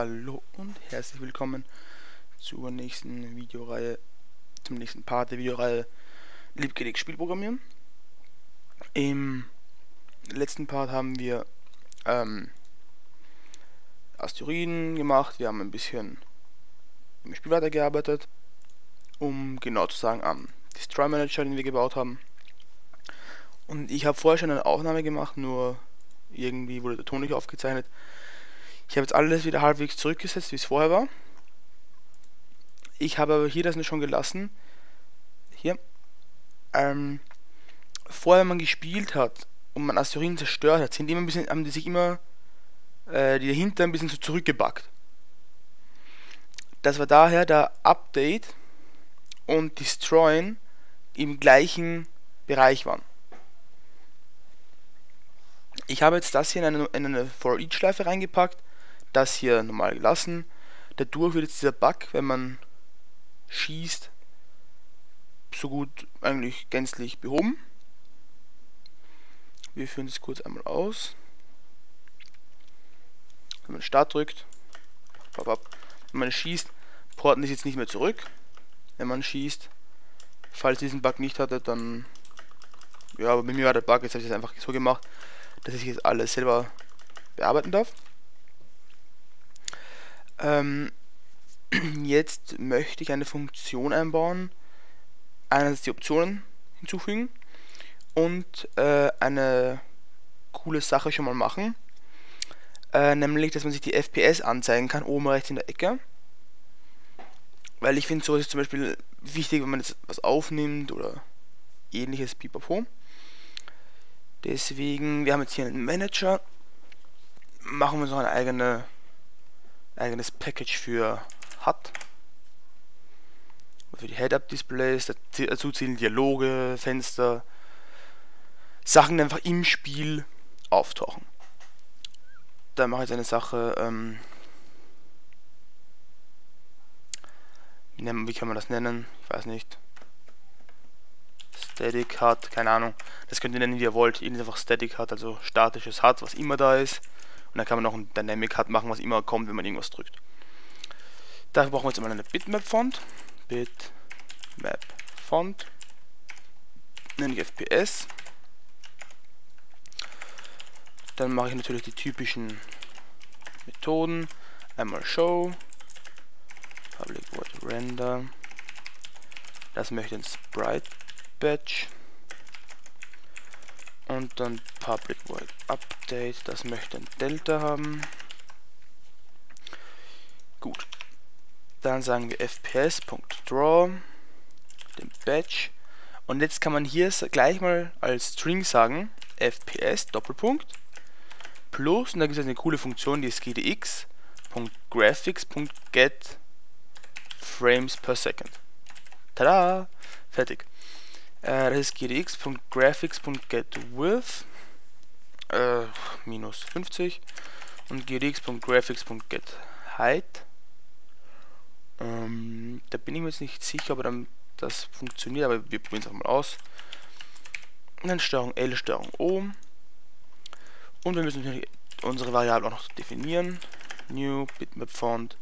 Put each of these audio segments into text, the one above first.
Hallo und herzlich willkommen zur nächsten Videoreihe, zum nächsten Part der Videoreihe Liebgelegt Spielprogrammieren. Im letzten Part haben wir ähm, Asteroiden gemacht, wir haben ein bisschen im Spiel weitergearbeitet, um genau zu sagen am Destroy Manager, den wir gebaut haben. Und ich habe vorher schon eine Aufnahme gemacht, nur irgendwie wurde der Ton nicht aufgezeichnet. Ich habe jetzt alles wieder halbwegs zurückgesetzt, wie es vorher war. Ich habe aber hier das schon gelassen. Hier. Ähm, vorher, wenn man gespielt hat und man Asteroiden zerstört hat, sind immer ein bisschen, haben die sich immer äh, die dahinter ein bisschen so zurückgebackt. Das war daher der Update und Destroyen im gleichen Bereich waren. Ich habe jetzt das hier in eine, in eine For-Each-Schleife reingepackt das hier normal gelassen. Dadurch wird jetzt dieser Bug, wenn man schießt, so gut eigentlich gänzlich behoben. Wir führen das kurz einmal aus. Wenn man Start drückt, wenn man schießt, porten ist jetzt nicht mehr zurück. Wenn man schießt, falls diesen Bug nicht hatte, dann ja, aber bei mir war der Bug, jetzt habe ich es einfach so gemacht, dass ich jetzt alles selber bearbeiten darf. Ähm, jetzt möchte ich eine Funktion einbauen, einerseits die Optionen hinzufügen und äh, eine coole Sache schon mal machen, äh, nämlich, dass man sich die FPS anzeigen kann, oben rechts in der Ecke. Weil ich finde, so ist zum Beispiel wichtig, wenn man jetzt was aufnimmt oder ähnliches Pipapo. Deswegen, wir haben jetzt hier einen Manager, machen wir uns noch eine eigene eigenes Package für hat. Für die Head-Up-Displays, dazu zählen Dialoge, Fenster, Sachen, die einfach im Spiel auftauchen. Da mache ich jetzt eine Sache, ähm, wie kann man das nennen? Ich weiß nicht. Static HUD, keine Ahnung. Das könnt ihr nennen, wie ihr wollt. Ihr einfach Static HUD, also statisches HUD, was immer da ist. Und dann kann man noch ein Dynamic HUD machen, was immer kommt, wenn man irgendwas drückt. Dafür brauchen wir jetzt mal eine Bitmap-Font. Bitmap-Font. Nenne ich FPS. Dann mache ich natürlich die typischen Methoden. Einmal Show. Public Void Render. Das möchte ein Sprite Batch und dann Public Void Update, das möchte ein Delta haben. Gut. Dann sagen wir fps.draw, den Batch. Und jetzt kann man hier gleich mal als String sagen, fps Doppelpunkt plus, und da gibt es eine coole Funktion, die ist gdx.graphics.get frames per second. Tada! Fertig. Äh, das ist gdx.graphics.getWidth äh, minus 50 und gdx.graphics.getHeight. Ähm, da bin ich mir jetzt nicht sicher, ob das funktioniert, aber wir probieren es auch mal aus. Und dann Steuerung L, Steuerung O. Und wir müssen unsere Variable auch noch definieren. New Bitmap Font.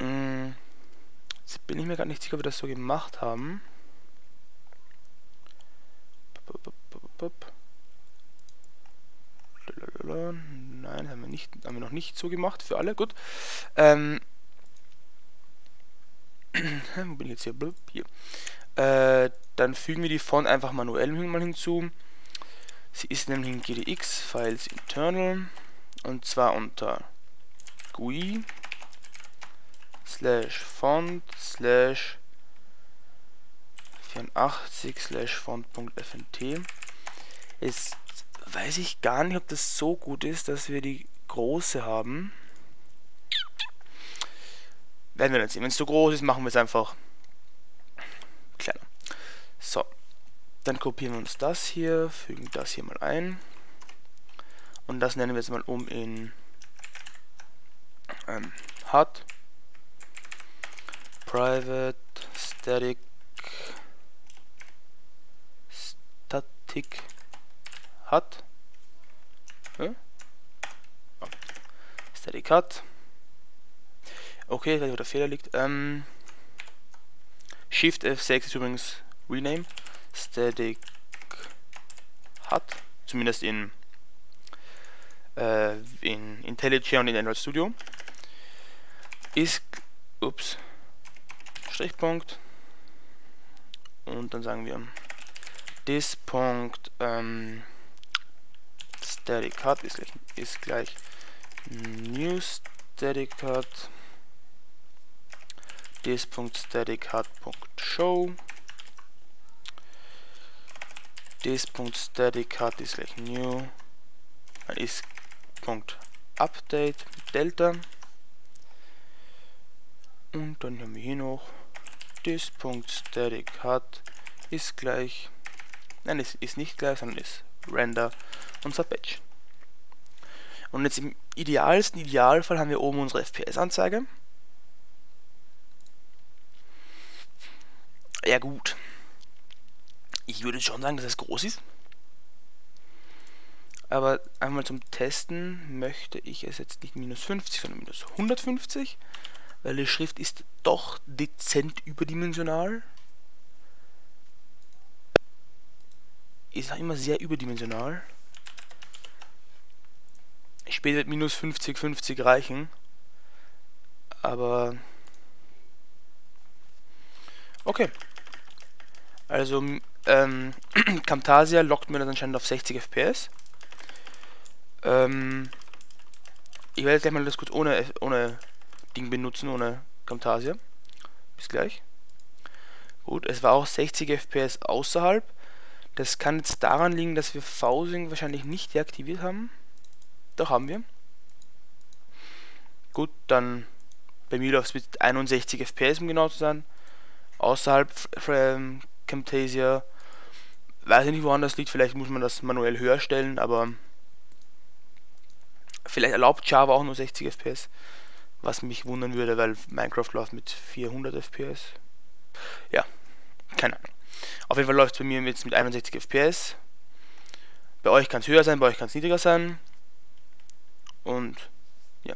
Ähm, jetzt bin ich mir gar nicht sicher, ob wir das so gemacht haben. Nein, haben wir, nicht, haben wir noch nicht so gemacht für alle. Gut. Ähm, wo bin ich jetzt hier? hier. Äh, dann fügen wir die Font einfach manuell mal hinzu. Sie ist nämlich in GDX Files Internal und zwar unter GUI slash Font slash 84 slash font.fnt. Jetzt weiß ich gar nicht, ob das so gut ist, dass wir die große haben. Werden wir dann sehen. Wenn es so groß ist, machen wir es einfach kleiner. So. Dann kopieren wir uns das hier, fügen das hier mal ein. Und das nennen wir jetzt mal um in ähm, hot private static Tick hat. Ja? Oh. Static hat. Okay, ich weiß nicht, wo der Fehler liegt. Ähm, Shift F6 ist übrigens Rename. Static hat, zumindest in, äh, in IntelliJ und in Android Studio, ist, ups, Strichpunkt und dann sagen wir this ähm, static cut ist gleich, ist gleich new static cut this Punkt static cut Punkt show. This Punkt static cut ist gleich new ist Punkt update delta. Und dann haben wir hier noch this.static hat ist gleich, nein, es ist nicht gleich, sondern ist render unser Batch. Und jetzt im idealsten Idealfall haben wir oben unsere FPS-Anzeige. Ja gut, ich würde schon sagen, dass es groß ist. Aber einmal zum Testen möchte ich es jetzt nicht minus 50, sondern minus 150 weil die Schrift ist doch dezent überdimensional. Ist auch immer sehr überdimensional. Später wird minus 50, 50 reichen. Aber... Okay. Also, ähm, Camtasia lockt mir das anscheinend auf 60 FPS. Ähm, ich werde gleich mal das kurz ohne, ohne Ding benutzen ohne Camtasia. Bis gleich. Gut, es war auch 60 FPS außerhalb. Das kann jetzt daran liegen, dass wir Fausing wahrscheinlich nicht deaktiviert haben. Doch haben wir. Gut, dann bei mir läuft es mit 61 FPS, um genau zu sein. Außerhalb ähm, Camtasia. Weiß ich nicht, woran das liegt. Vielleicht muss man das manuell höher stellen, aber vielleicht erlaubt Java auch nur 60 FPS. Was mich wundern würde, weil Minecraft läuft mit 400 FPS. Ja, keine Ahnung. Auf jeden Fall läuft es bei mir jetzt mit 61 FPS. Bei euch kann es höher sein, bei euch kann es niedriger sein. Und ja.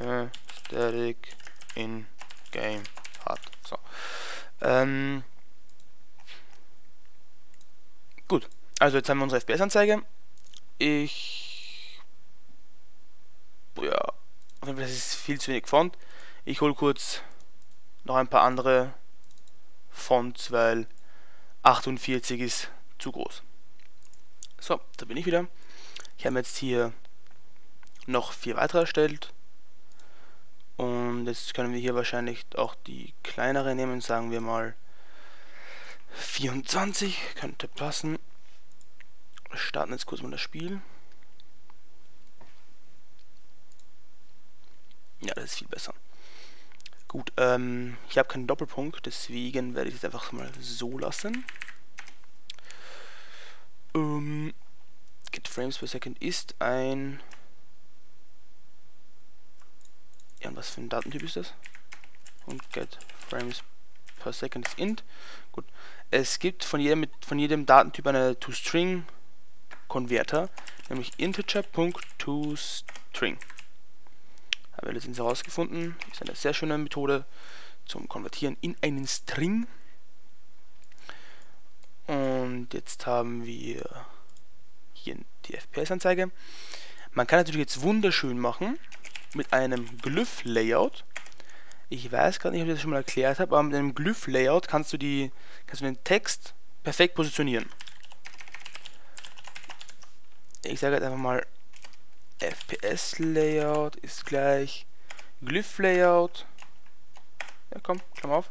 ja static in Game hat. So. Ähm, gut. Also jetzt haben wir unsere FPS-Anzeige. Ich ja, das ist viel zu wenig Font. Ich hole kurz noch ein paar andere Fonts, weil 48 ist zu groß. So, da bin ich wieder. Ich habe jetzt hier noch vier weitere erstellt. Und jetzt können wir hier wahrscheinlich auch die kleinere nehmen, sagen wir mal 24, könnte passen. Wir starten jetzt kurz mal das Spiel. Ja, das ist viel besser. Gut, ähm, ich habe keinen Doppelpunkt, deswegen werde ich es einfach mal so lassen. Ähm, get frames per second ist ein... Ja, und was für ein Datentyp ist das? Und get frames per second ist int. Gut, es gibt von jedem, von jedem Datentyp eine To-String-Konverter, nämlich integer.toString. Haben wir letztens herausgefunden. Ist eine sehr schöne Methode zum Konvertieren in einen String. Und jetzt haben wir hier die FPS-Anzeige. Man kann natürlich jetzt wunderschön machen mit einem Glyph-Layout. Ich weiß gerade nicht, ob ich das schon mal erklärt habe, aber mit einem Glyph-Layout kannst du kannst du den Text perfekt positionieren. Ich sage jetzt einfach mal FPS Layout ist gleich Glyph Layout. Ja, komm, Klammer auf.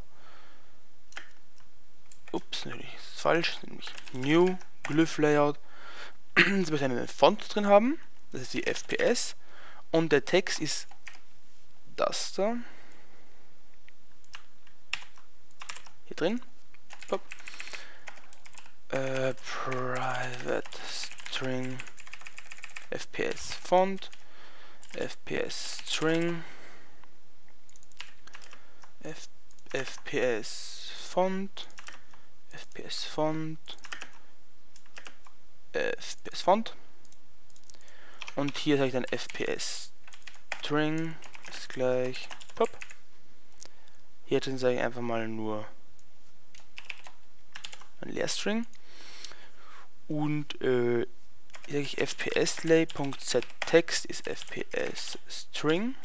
Ups, ist falsch, nämlich New Glyph Layout. Jetzt möchte einen Font drin haben, das ist die FPS und der Text ist das da. Hier drin. Äh, private String FPS Font, FPS String, F FPS Font, FPS Font, FPS Font und hier sage ich dann FPS String ist gleich pop. Hier drin sage ich einfach mal nur ein Leerstring und äh, sage ich fpslay.setText ist fps String.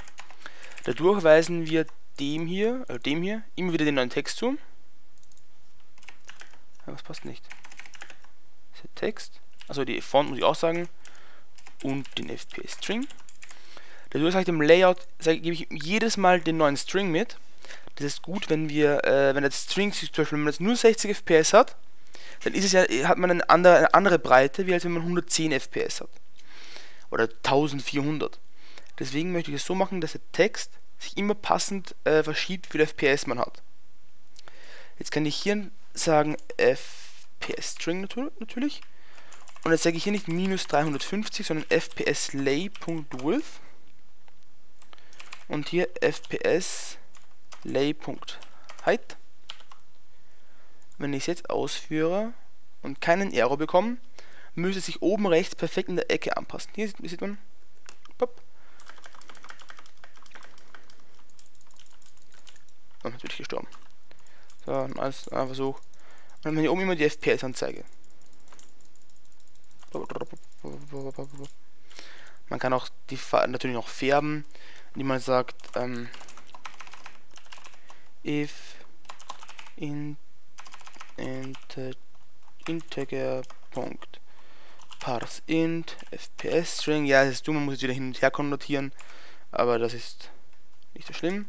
Dadurch weisen wir dem hier, äh, dem hier, immer wieder den neuen Text zu. Was passt nicht? Text, also die Font muss ich auch sagen und den fps String. Dadurch sage ich dem Layout, sage, gebe ich jedes Mal den neuen String mit. Das ist gut, wenn wir, äh, wenn der String zum Beispiel, wenn man jetzt nur 60 FPS hat, dann ist es ja, hat man eine andere, eine andere Breite, wie als wenn man 110 FPS hat. Oder 1400. Deswegen möchte ich es so machen, dass der Text sich immer passend äh, verschiebt, wie viel FPS man hat. Jetzt kann ich hier sagen FPS String natürlich. Und jetzt sage ich hier nicht minus 350, sondern FPS lay.width. Und hier FPS lay.height. Wenn ich es jetzt ausführe und keinen Error bekomme, müsste sich oben rechts perfekt in der Ecke anpassen. Hier sieht man. Pop. Oh, jetzt bin ich gestorben. So, ein, ein Versuch. Und dann hier oben immer die FPS-Anzeige. Man kann auch die natürlich noch färben, indem man sagt, ähm, if in int integer Punkt parse int fps string ja das ist dumm man muss es wieder hin und her konvertieren aber das ist nicht so schlimm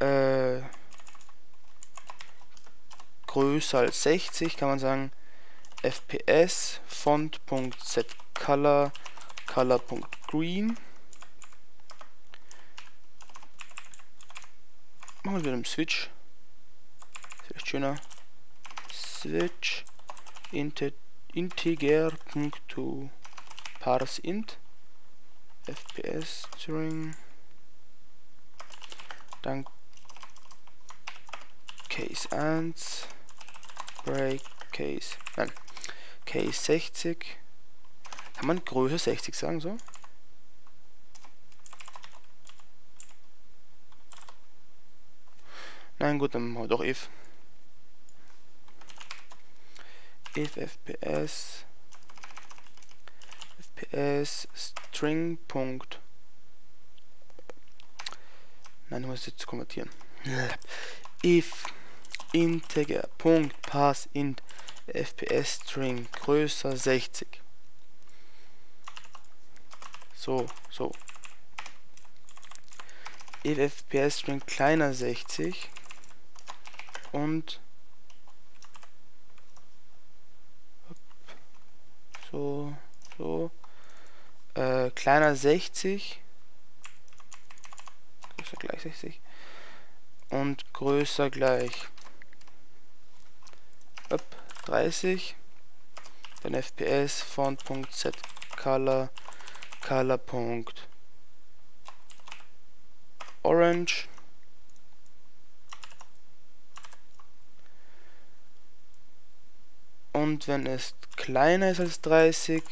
äh, größer als 60 kann man sagen fps font.setcolor color.green machen wir wieder im Switch. Vielleicht schöner. Switch. Inte integer.to parse int fps string. Dann case 1 break case. Nein. Case 60 kann man Größe 60 sagen so? Nein gut dann machen wir doch if if fps fps string Punkt. Nein du musst jetzt kommentieren if integer Punkt pass int fps string größer 60 so so. If fps string kleiner 60 und so, so, äh, kleiner 60, größer gleich 60 und größer gleich up 30, dann fps font.set color color. orange und wenn es kleiner ist als 30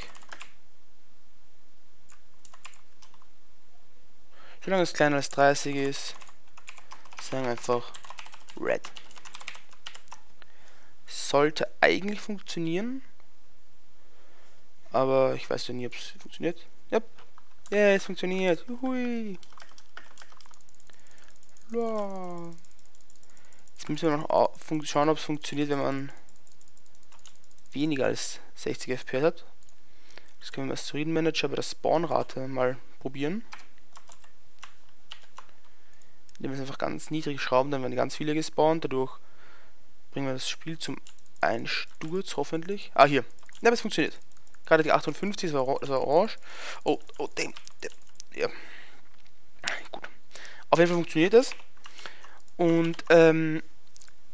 solange es kleiner als 30 ist sagen einfach red sollte eigentlich funktionieren aber ich weiß ja nie ob es funktioniert yep. ja es funktioniert Juhui. Jetzt müssen wir noch schauen, ob es funktioniert, wenn man weniger als 60 FPS hat. Das können wir im Asteroidenmanager bei der Spawnrate mal probieren. Wir es einfach ganz niedrig schrauben, dann werden ganz viele gespawnt. Dadurch bringen wir das Spiel zum Einsturz, hoffentlich. Ah, hier. Ja, aber es funktioniert. Gerade die 58, das war, das orange. Oh, oh, dem, ja. Gut. Auf jeden Fall funktioniert das. Und ähm,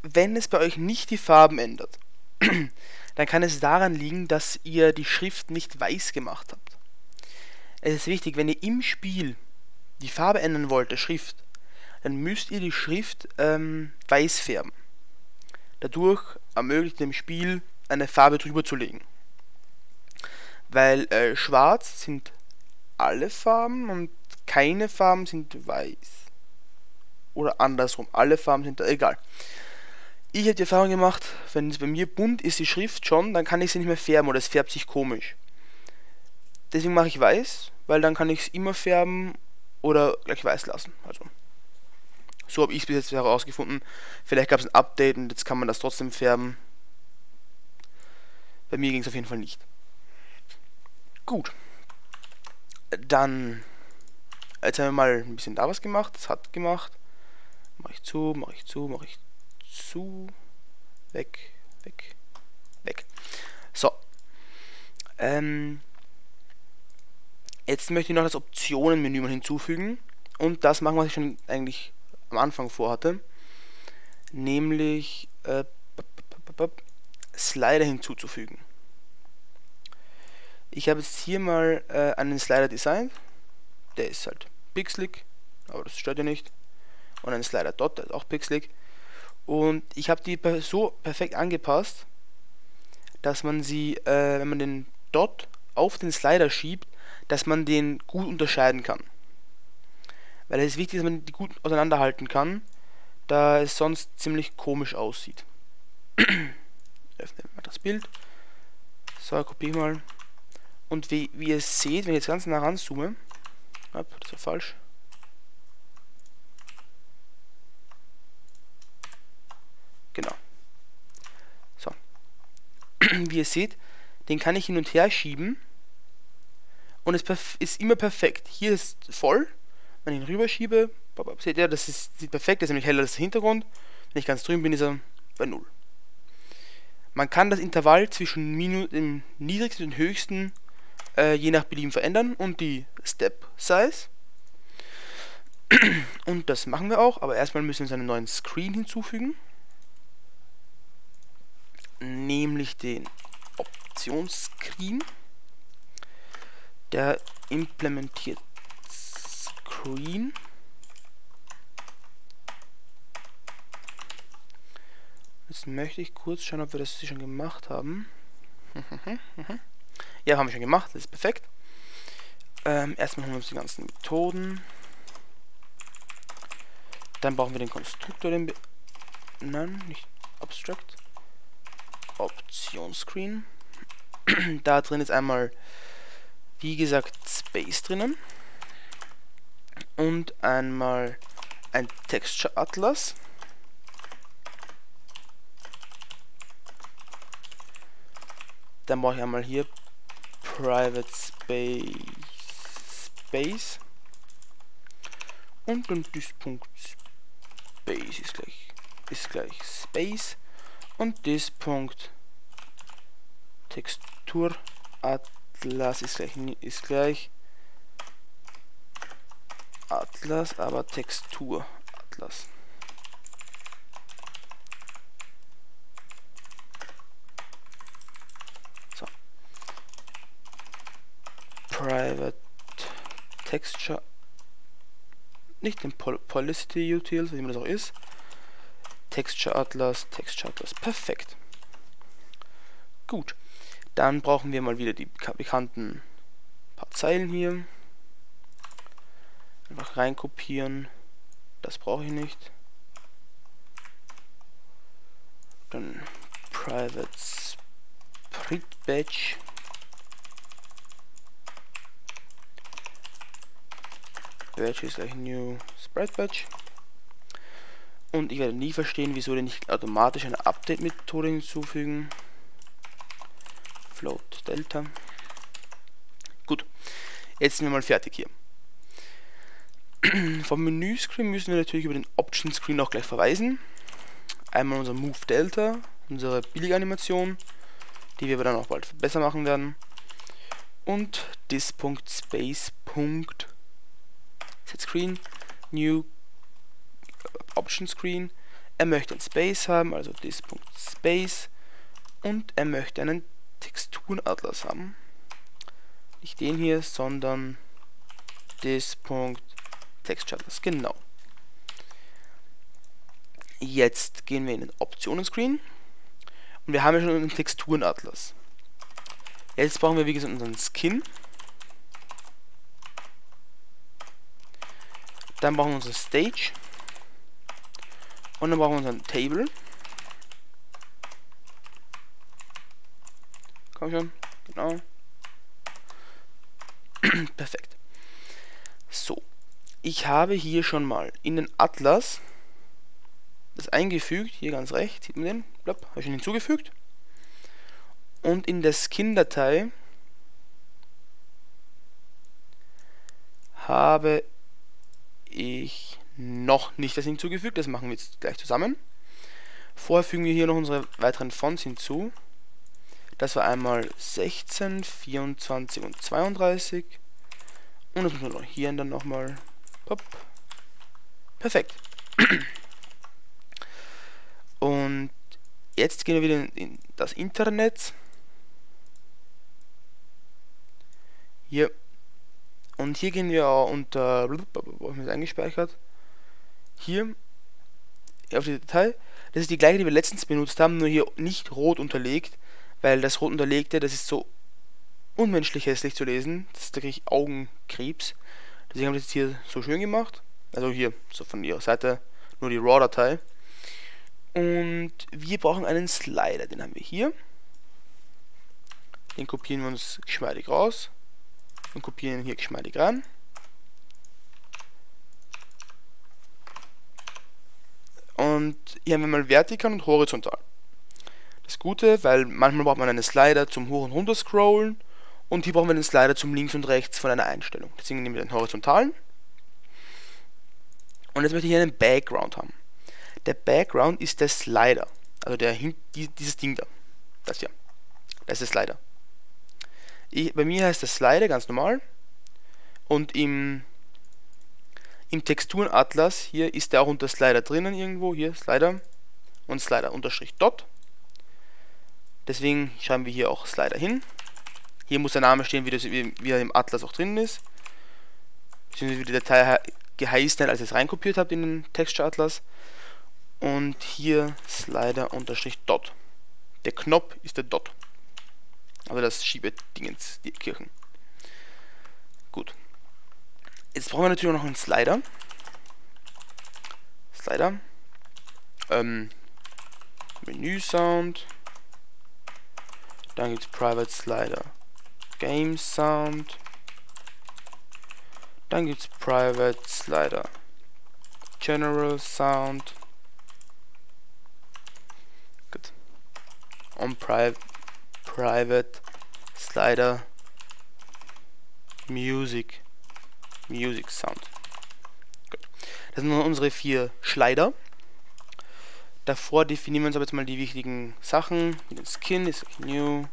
wenn es bei euch nicht die Farben ändert, dann kann es daran liegen, dass ihr die Schrift nicht weiß gemacht habt. Es ist wichtig, wenn ihr im Spiel die Farbe ändern wollt, der Schrift, dann müsst ihr die Schrift ähm, weiß färben. Dadurch ermöglicht dem Spiel eine Farbe drüber zu legen. Weil äh, schwarz sind alle Farben und keine Farben sind weiß. Oder andersrum, alle Farben sind da, egal. Ich habe die Erfahrung gemacht, wenn es bei mir bunt ist, die Schrift schon, dann kann ich sie nicht mehr färben oder es färbt sich komisch. Deswegen mache ich weiß, weil dann kann ich es immer färben oder gleich weiß lassen. Also so habe ich es bis jetzt herausgefunden. Vielleicht gab es ein Update und jetzt kann man das trotzdem färben. Bei mir ging es auf jeden Fall nicht. Gut. Dann, jetzt haben wir mal ein bisschen da was gemacht. Das hat gemacht. Mache ich zu, mache ich zu, mache ich zu. Weg, weg, weg. So. Ähm, jetzt möchte ich noch das Optionenmenü mal hinzufügen. Und das machen, ich schon eigentlich am Anfang vorhatte. Nämlich äh, Slider hinzuzufügen. Ich habe jetzt hier mal äh, einen Slider designt. Der ist halt pixelig, aber das stört ja nicht. Und einen Slider Dot, der ist auch pixelig. Und ich habe die so perfekt angepasst, dass man sie, äh, wenn man den Dot auf den Slider schiebt, dass man den gut unterscheiden kann. Weil es ist wichtig, dass man die gut auseinanderhalten kann, da es sonst ziemlich komisch aussieht. Öffnen wir das Bild. So, kopiere ich mal. Und wie, wie ihr seht, wenn ich jetzt ganz nah ranzoome, das war falsch. Genau. So. wie ihr seht, den kann ich hin und her schieben. Und es ist immer perfekt. Hier ist voll. Wenn ich ihn rüberschiebe, seht ihr, das ist, sieht perfekt, das ist nämlich heller als der Hintergrund. Wenn ich ganz drüben bin, ist er bei 0. Man kann das Intervall zwischen Minus, dem niedrigsten und höchsten äh, je nach Belieben verändern und die Step Size. Und das machen wir auch, aber erstmal müssen wir uns einen neuen Screen hinzufügen. Nämlich den Optionsscreen. Der implementiert Screen. Jetzt möchte ich kurz schauen, ob wir das schon gemacht haben. Ja, haben wir schon gemacht, das ist perfekt. Ähm, erstmal holen wir uns die ganzen Methoden. Dann brauchen wir den Konstruktor, den... Nein, nicht Abstract. Option Screen. da drin ist einmal, wie gesagt, Space drinnen. Und einmal ein Texture Atlas. Dann brauche ich einmal hier private space space und dann das Punkt space ist gleich ist gleich space und das Punkt Textur Atlas ist gleich ist gleich Atlas aber Textur Atlas Private Texture nicht den Pol Policity Utils, wie man das auch ist. Texture Atlas, Texture Atlas, perfekt. Gut, dann brauchen wir mal wieder die bekannten paar Zeilen hier. Einfach reinkopieren. Das brauche ich nicht. Dann Private Split Batch Batch ist gleich New Spread Batch. Und ich werde nie verstehen, wieso die nicht automatisch eine Update-Methode hinzufügen. Float Delta. Gut, jetzt sind wir mal fertig hier. Vom Menü-Screen müssen wir natürlich über den Option-Screen auch gleich verweisen. Einmal unser Move Delta, unsere Billiganimation, die wir aber dann auch bald besser machen werden. Und this.space. Screen, New Option Screen. Er möchte ein Space haben, also this.space und er möchte einen Texturenatlas haben. Nicht den hier, sondern this.textureatlas, genau. Jetzt gehen wir in den Optionen-Screen und wir haben ja schon einen Texturenatlas. Jetzt brauchen wir wie gesagt unseren Skin Dann brauchen wir unsere Stage. Und dann brauchen wir unseren Table. Komm schon, genau. Perfekt. So, ich habe hier schon mal in den Atlas das eingefügt, hier ganz rechts, sieht man den, Blop, habe ich ihn hinzugefügt. Und in der Skin-Datei habe ich noch nicht das hinzugefügt, das machen wir jetzt gleich zusammen. Vorher fügen wir hier noch unsere weiteren Fonts hinzu. Das war einmal 16, 24 und 32. Und das müssen wir hier dann nochmal. Perfekt. Und jetzt gehen wir wieder in das Internet. Hier. Und hier gehen wir unter, wo habe ich das eingespeichert? Hier auf die Datei. Das ist die gleiche, die wir letztens benutzt haben, nur hier nicht rot unterlegt, weil das rot unterlegte, das ist so unmenschlich hässlich zu lesen. Das ist wirklich Augenkrebs. Deswegen haben wir das jetzt hier so schön gemacht. Also hier, so von ihrer Seite, nur die RAW-Datei. Und wir brauchen einen Slider, den haben wir hier. Den kopieren wir uns geschmeidig raus und kopieren hier geschmeidig rein. Und hier haben wir mal vertikal und horizontal. Das Gute, weil manchmal braucht man einen Slider zum Hoch- und Runter scrollen und hier brauchen wir den Slider zum links und rechts von einer Einstellung. Deswegen nehmen wir den horizontalen. Und jetzt möchte ich hier einen Background haben. Der Background ist der Slider. Also der dieses Ding da. Das hier. Das ist der Slider. Ich, bei mir heißt das Slider ganz normal. Und im, im Texturenatlas hier ist der auch unter Slider drinnen irgendwo. Hier Slider und Slider unterstrich dot. Deswegen schreiben wir hier auch Slider hin. Hier muss der Name stehen, wie, das, wie, wie er im Atlas auch drin ist. Beziehungsweise wie die Datei geheißen hat, als ich es reinkopiert habe in den Texture-Atlas und hier Slider unterstrich Dot. Der Knopf ist der Dot. Also das Schiebedingens, die Kirchen. Gut. Jetzt brauchen wir natürlich noch einen Slider. Slider. Ähm, Menü Sound. Dann gibt es Private Slider. Game Sound. Dann gibt es Private Slider. General Sound. on pri private slider music music sound Gut. das sind unsere vier Slider davor definieren wir uns aber jetzt mal die wichtigen Sachen den Skin ist new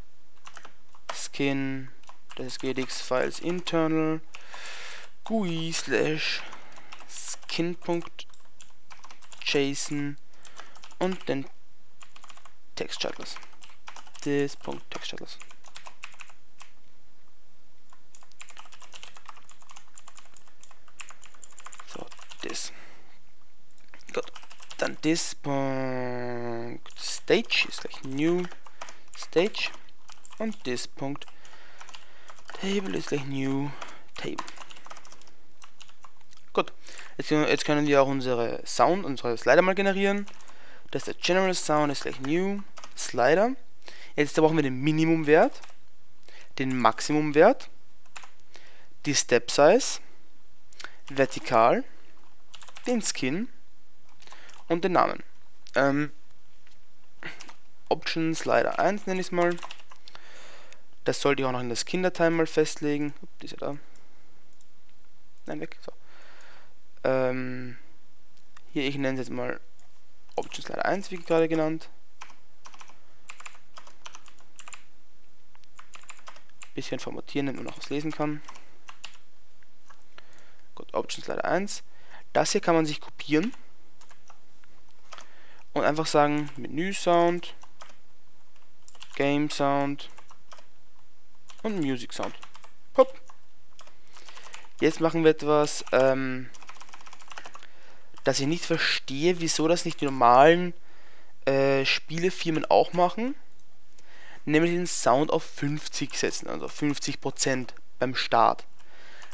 Skin das ist GDX Files internal GUI slash skin.json und den Textchecklist this Punkt Textstatuss. So, this. Gut. Dann this Stage ist gleich New Stage. Und this Table ist gleich New Table. Gut. Jetzt, jetzt können wir auch unsere Sound, unsere Slider mal generieren. Das ist der General Sound ist gleich New Slider. Jetzt brauchen wir den Minimumwert, den Maximumwert, die Step Size, vertikal, den Skin und den Namen. Ähm, Option Slider 1 nenne ich es mal. Das sollte ich auch noch in der Skin-Datei mal festlegen. Die ist ja da. Nein, weg. So. Ähm, hier, ich nenne es jetzt mal Option Slider 1, wie gerade genannt. bisschen formatieren, damit man noch was lesen kann. Gut, Options Slider 1. Das hier kann man sich kopieren und einfach sagen Menü Sound, Game Sound und Music Sound. Hopp. Jetzt machen wir etwas, ähm, dass ich nicht verstehe, wieso das nicht die normalen äh, Spielefirmen auch machen nämlich den Sound auf 50 setzen, also 50% beim Start.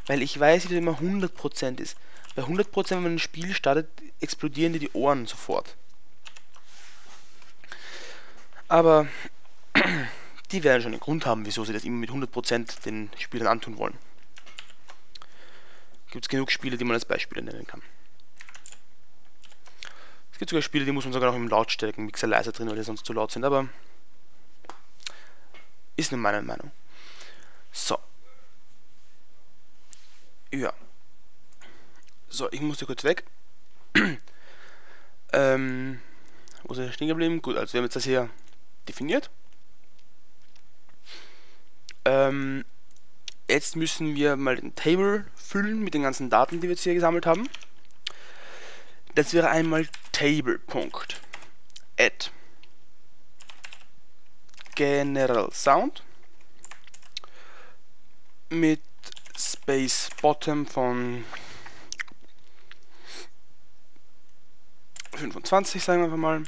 Weil ich weiß, wie das immer 100% ist. Bei 100%, wenn man ein Spiel startet, explodieren dir die Ohren sofort. Aber die werden schon einen Grund haben, wieso sie das immer mit 100% den Spielern antun wollen. Gibt es genug Spiele, die man als Beispiele nennen kann. Es gibt sogar Spiele, die muss man sogar noch im Lautstärken Mixer leiser drin, weil die sonst zu laut sind, aber ist nur meine Meinung. So. Ja. So, ich musste kurz weg. ähm, wo ist er stehen geblieben? Gut, also wir haben jetzt das hier definiert. Ähm, jetzt müssen wir mal den Table füllen mit den ganzen Daten, die wir jetzt hier gesammelt haben. Das wäre einmal table.add general sound mit space bottom von 25 sagen wir mal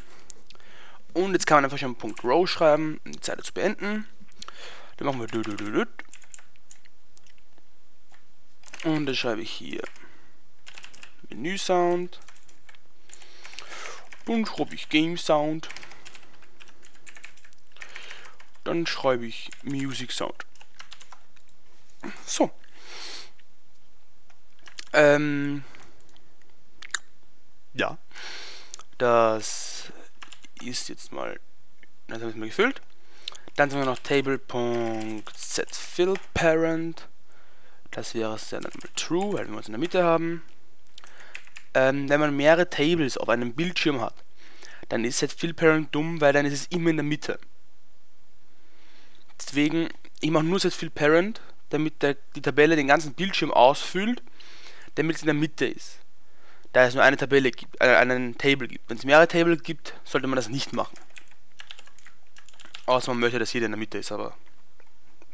und jetzt kann man einfach schon Punkt Row schreiben, um die Zeile zu beenden. Dann machen wir und dann schreibe ich hier Menü Sound und schreibe ich Game Sound. Dann schreibe ich Music Sound. So. Ähm, ja. Das ist jetzt mal, das haben wir gefüllt. Dann sind wir noch table.setFillParent. Das wäre dann mal true, weil wir es in der Mitte haben. Ähm, wenn man mehrere Tables auf einem Bildschirm hat, dann ist setFillParent dumm, weil dann ist es immer in der Mitte. Deswegen, ich mache nur setFillParent, damit der, die Tabelle den ganzen Bildschirm ausfüllt, damit es in der Mitte ist da es nur eine Tabelle gibt, äh, einen Table gibt. Wenn es mehrere Table gibt, sollte man das nicht machen. Außer man möchte, dass jeder in der Mitte ist, aber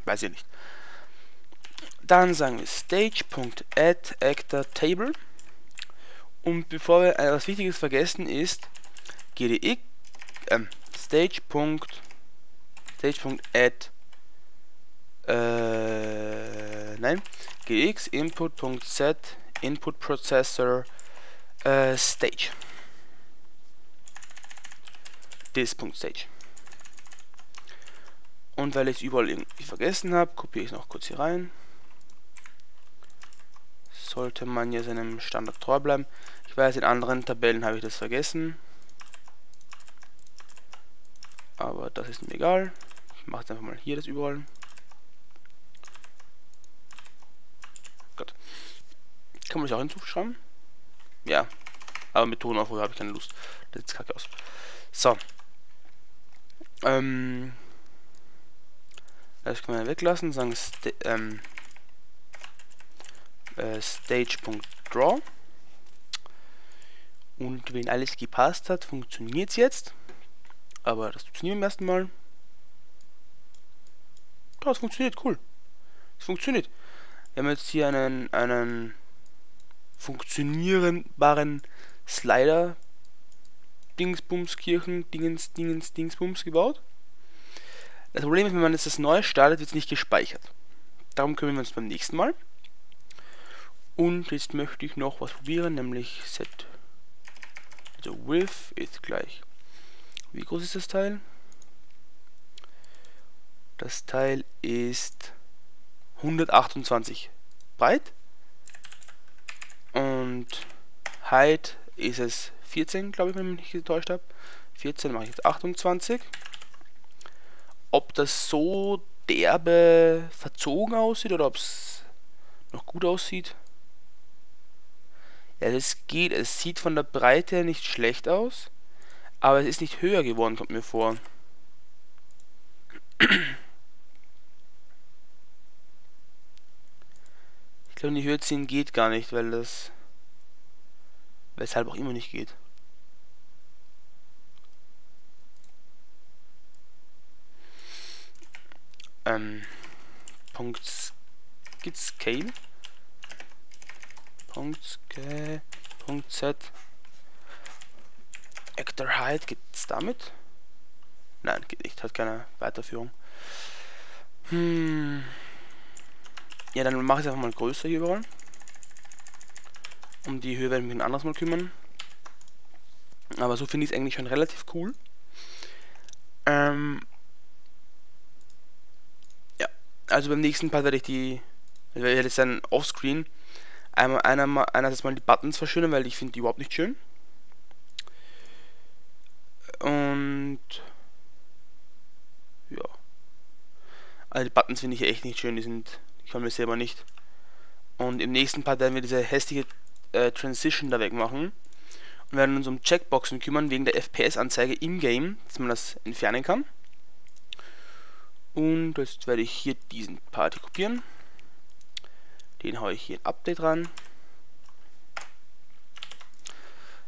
weiß ich nicht. Dann sagen wir stage.add und bevor wir etwas Wichtiges vergessen ist gdx ähm, stage.stage.add äh, nein gx input.set input processor äh, Stage. This.stage. Und weil ich es überall irgendwie vergessen habe, kopiere ich es noch kurz hier rein. Sollte man ja seinem Standard treu bleiben. Ich weiß, in anderen Tabellen habe ich das vergessen. Aber das ist mir egal. Ich mache jetzt einfach mal hier das überall. Gut. Kann man sich auch hinzuschreiben? Ja. Aber mit Tonaufruhr habe ich keine Lust. Das sieht kacke aus. So. Ähm. Das können wir weglassen. Sagen sta ähm, äh, Stage.draw. Und wenn alles gepasst hat, funktioniert es jetzt. Aber das tut es nie beim ersten Mal. Das funktioniert, cool. Es funktioniert. Wir haben jetzt hier einen, einen funktionierbaren Slider Dingsbumskirchen Dingens Dingens Dingsbums gebaut. Das Problem ist, wenn man jetzt das neue startet, wird es nicht gespeichert. Darum kümmern wir uns beim nächsten Mal. Und jetzt möchte ich noch was probieren, nämlich set also width ist gleich. Wie groß ist das Teil? Das Teil ist 128 breit und Height ist es 14, glaube ich, wenn ich mich nicht getäuscht habe. 14 mache ich jetzt 28. Ob das so derbe verzogen aussieht oder ob es noch gut aussieht. Ja, das geht. Es sieht von der Breite nicht schlecht aus. Aber es ist nicht höher geworden, kommt mir vor. Ich glaube, die Höhe ziehen geht gar nicht, weil das... Weshalb auch immer nicht geht. Ähm... Punkt... Scale. Punkt Scale... Punkt Z. Actor Height geht's damit? Nein, geht nicht, hat keine Weiterführung. Hm... Ja, dann mache ich es einfach mal größer hier überall. Um die Höhe werde ich mich ein anderes Mal kümmern. Aber so finde ich es eigentlich schon relativ cool. Ähm also beim nächsten Part werde ich die, werde ich jetzt dann offscreen einmal einer, einerseits mal die Buttons verschönern, weil ich finde die überhaupt nicht schön. Und ja. Also die Buttons finde ich echt nicht schön, die sind, ich kann mir selber nicht. Und im nächsten Part werden wir diese hässliche äh, Transition da wegmachen und werden uns um Checkboxen kümmern wegen der FPS-Anzeige im Game, dass man das entfernen kann. Und jetzt werde ich hier diesen Part kopieren. Den haue ich hier in Update ran.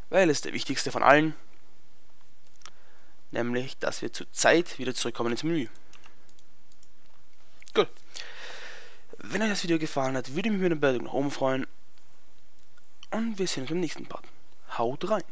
Weil es der wichtigste von allen. Nämlich, dass wir zur Zeit wieder zurückkommen ins Menü. Gut. Wenn euch das Video gefallen hat, würde ich mich über eine Bewertung nach oben freuen. Und wir sehen uns im nächsten Part. Haut rein!